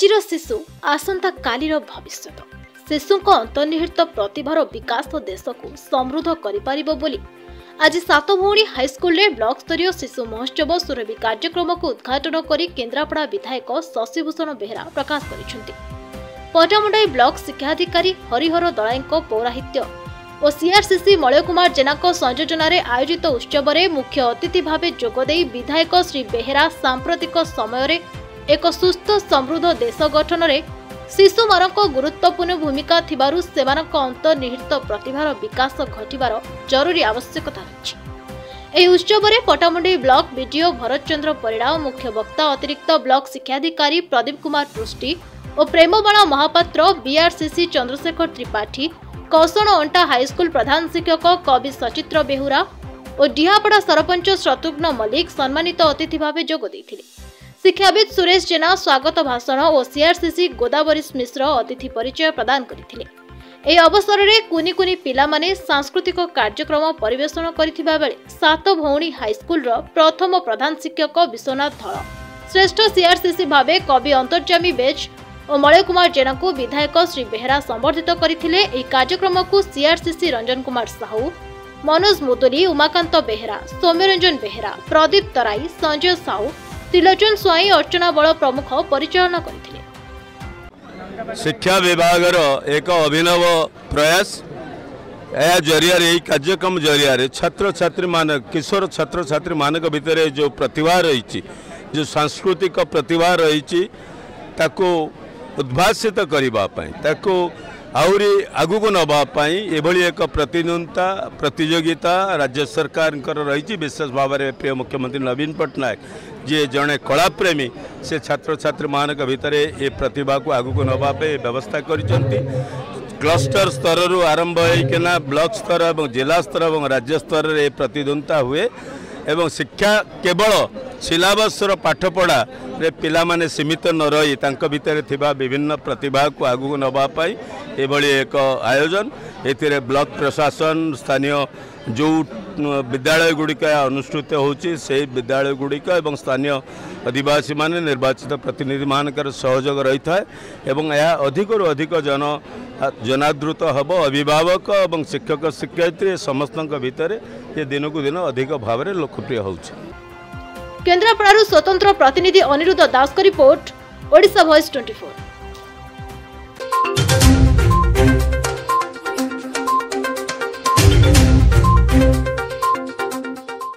ଆଜିର ଶିଶୁ ଆସନ୍ତାକାଲିର ଭବିଷ୍ୟତ। ଶିଶୁଙ୍କ ଅନ୍ତର୍ନିହିତ ପ୍ରତିଭାର ବିକାଶ ଦେଶକୁ ସମୃଦ୍ଧ କରିପାରିବ ବୋଲି ଆଜି ସାତଭଉଣୀ ହାଇସ୍କୁଲରେ ବ୍ଲକ ସ୍ତରୀୟ ଶିଶୁ ମହୋତ୍ସବ ସୁରଭି କାର୍ଯ୍ୟକ୍ରମକୁ ଉଦ୍ଘାଟନ କରି କେନ୍ଦ୍ରାପଡ଼ା ବିଧାୟକ ଶଶିଭୂଷଣ ବେହେରା ପ୍ରକାଶ କରିଛନ୍ତି। ପଟାମୁଣ୍ଡାଇ ବ୍ଲକ ଶିକ୍ଷାଧିକାରୀ ହରିହର ଦଳାଇଙ୍କ ପୌରାହିତ୍ୟ ଓ ସିଆର୍ସିସି ମଳୟ କୁମାର ଜେନାଙ୍କ ସଂଯୋଜନାରେ ଆୟୋଜିତ ଉତ୍ସବରେ ମୁଖ୍ୟ ଅତିଥି ଭାବେ ଯୋଗଦେଇ ବିଧାୟକ ଶ୍ରୀ ବେହେରା ସାମ୍ପ୍ରତିକ ସମୟରେ ଏକ ସୁସ୍ଥ ସମୃଦ୍ଧ ଦେଶ ଗଠନରେ ଶିଶୁମାନଙ୍କ ଗୁରୁତ୍ୱପୂର୍ଣ୍ଣ ଭୂମିକା ଥିବାରୁ ସେମାନଙ୍କ ଅନ୍ତର୍ନିହିତ ପ୍ରତିଭାର ବିକାଶ ଘଟିବାର ଜରୁରୀ ଆବଶ୍ୟକତା ରହିଛି। ଏହି ଉତ୍ସବରେ ପଟାମୁଣ୍ଡେଇ ବ୍ଲକ ବିଡିଓ ଭରତ ଚନ୍ଦ୍ର ପରିଡ଼ା ଓ ମୁଖ୍ୟ ବକ୍ତା ଅତିରିକ୍ତ ବ୍ଲକ ଶିକ୍ଷାଧିକାରୀ ପ୍ରଦୀପ କୁମାର ପୃଷ୍ଟି ଓ ପ୍ରେମବାଳା ମହାପାତ୍ର ବିଆର୍ସିସି ଚନ୍ଦ୍ରଶେଖର ତ୍ରିପାଠୀ କୌଶଳ ଅଣ୍ଟା ହାଇସ୍କୁଲ ପ୍ରଧାନ ଶିକ୍ଷକ କବି ସଚିତ୍ର ବେହୁରା ଓ ଡିହାପଡ଼ା ସରପଞ୍ଚ ଶତ୍ରୁଘ୍ନ ମଲ୍ଲିକ ସମ୍ମାନିତ ଅତିଥି ଭାବେ ଯୋଗ ଦେଇଥିଲେ। शिक्षा सुरेश जेना स्वागत भाषणसिसि गोदावरी अतिथि परिचय प्रदान गरि अवसर कुनि सांस्कृतिक कार्यक्रम परिवेषण गरिस्कुल प्रथम प्रधान शिक्षक विश्वनाथ धल श्रेष्ठ सीआरसीसी भावे कवि अन्तर्जामी बेज ओ मलय कुमार जेना को विधायक श्री बेहेरा कार्यक्रम को सीआरसीसी रंजन कुमार साहू मनोज मुदुली उमाकांत बेहरा सौम्य रञ्जन बेहेरा प्रदीप तराई संजय साहू ତ୍ରିଲୋଚନ ସ୍ୱାଇଁ ଅର୍ଚ୍ଚନା ବଳ ପ୍ରମୁଖ ପରିଚାଳନା କରିଥିଲେ ଶିକ୍ଷା ବିଭାଗର ଏକ ଅଭିନବ ପ୍ରୟାସ ଏହା ଜରିଆରେ ଏହି କାର୍ଯ୍ୟକ୍ରମ ଜରିଆରେ ଛାତ୍ରଛାତ୍ରୀମାନେ କିଶୋର ଛାତ୍ରଛାତ୍ରୀମାନଙ୍କ ଭିତରେ ଯେଉଁ ପ୍ରତିଭା ରହିଛି ଯେଉଁ ସାଂସ୍କୃତିକ ପ୍ରତିଭା ରହିଛି ତାକୁ ଉଦ୍ଭାସିତ କରିବା ପାଇଁ ତାକୁ ଆହୁରି ଆଗକୁ ନେବା ପାଇଁ ଏଭଳି ଏକ ପ୍ରତିଦ୍ୱନ୍ଦିତା ପ୍ରତିଯୋଗିତା ରାଜ୍ୟ ସରକାରଙ୍କର ରହିଛି ବିଶେଷ ଭାବରେ ପ୍ରିୟ ମୁଖ୍ୟମନ୍ତ୍ରୀ ନବୀନ ପଟ୍ଟନାୟକ ଯିଏ ଜଣେ କଳାପ୍ରେମୀ ସେ ଛାତ୍ରଛାତ୍ରୀମାନଙ୍କ ଭିତରେ ଏ ପ୍ରତିଭାକୁ ଆଗକୁ ନେବା ପାଇଁ ବ୍ୟବସ୍ଥା କରିଛନ୍ତି କ୍ଲଷ୍ଟର ସ୍ତରରୁ ଆରମ୍ଭ ହୋଇକିନା ବ୍ଲକ ସ୍ତର ଏବଂ ଜିଲ୍ଲା ସ୍ତର ଏବଂ ରାଜ୍ୟ ସ୍ତରରେ ଏ ପ୍ରତିଦ୍ୱନ୍ଦିତା ହୁଏ ଏବଂ ଶିକ୍ଷା କେବଳ ସିଲାବସ୍ର ପାଠପଢ଼ାରେ ପିଲାମାନେ ସୀମିତ ନ ରହି ତାଙ୍କ ଭିତରେ ଥିବା ବିଭିନ୍ନ ପ୍ରତିଭାକୁ ଆଗକୁ ନେବା ପାଇଁ ଏଭଳି ଏକ ଆୟୋଜନ। ଏଥିରେ ବ୍ଲକ ପ୍ରଶାସନ ସ୍ଥାନୀୟ ଯେଉଁ ବିଦ୍ୟାଳୟ ଗୁଡ଼ିକ ଅନୁଷ୍ଠିତ ହେଉଛି ସେହି ବିଦ୍ୟାଳୟ ଗୁଡ଼ିକ ଏବଂ ସ୍ଥାନୀୟ ଅଧିବାସୀମାନେ ନିର୍ବାଚିତ ପ୍ରତିନିଧିମାନଙ୍କର ସହଯୋଗ ରହିଥାଏ ଏବଂ ଏହା ଅଧିକରୁ ଅଧିକ ଜନ ଜନାଦୃତ ହେବ। ଅଭିଭାବକ ଏବଂ ଶିକ୍ଷକ ଶିକ୍ଷୟିତ୍ରୀ ସମସ୍ତଙ୍କ ଭିତରେ ଏ ଦିନକୁ ଦିନ ଅଧିକ ଭାବରେ ଲୋକପ୍ରିୟ ହେଉଛି। କେନ୍ଦ୍ରାପଡ଼ାରୁ ସ୍ୱତନ୍ତ୍ର ପ୍ରତିନିଧି ଅନିରୁଦ୍ଧ ଦାସଙ୍କ ରିପୋର୍ଟ ଓଡ଼ିଶା ଭଏସ୍ ଟ୍ୱେଣ୍ଟି